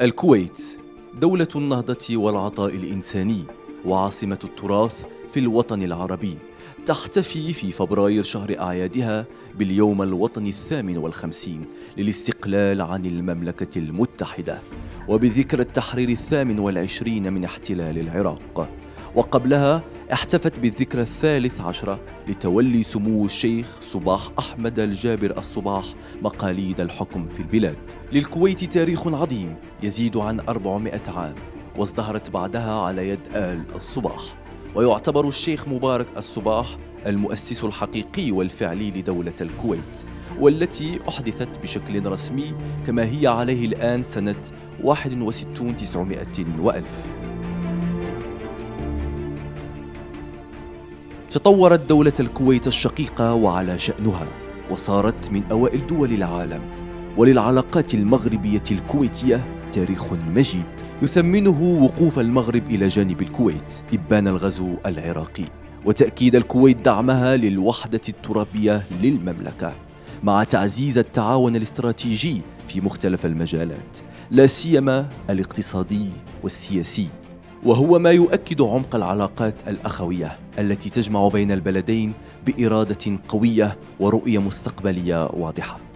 الكويت دولة النهضة والعطاء الإنساني وعاصمة التراث في الوطن العربي تحتفي في فبراير شهر أعيادها باليوم الوطني الثامن والخمسين للاستقلال عن المملكة المتحدة وبذكرى التحرير الثامن والعشرين من احتلال العراق. وقبلها احتفت بالذكرى الثالث عشرة لتولي سمو الشيخ صباح أحمد الجابر الصباح مقاليد الحكم في البلاد. للكويت تاريخ عظيم يزيد عن 400 عام وازدهرت بعدها على يد آل الصباح ويعتبر الشيخ مبارك الصباح المؤسس الحقيقي والفعلي لدولة الكويت والتي أحدثت بشكل رسمي كما هي عليه الآن سنة 61 900 وألف. تطورت دولة الكويت الشقيقة وعلى شأنها وصارت من أوائل دول العالم وللعلاقات المغربية الكويتية تاريخ مجيد يثمنه وقوف المغرب إلى جانب الكويت إبان الغزو العراقي وتأكيد الكويت دعمها للوحدة الترابية للمملكة مع تعزيز التعاون الاستراتيجي في مختلف المجالات لا سيما الاقتصادي والسياسي. وهو ما يؤكد عمق العلاقات الأخوية التي تجمع بين البلدين بإرادة قوية ورؤية مستقبلية واضحة.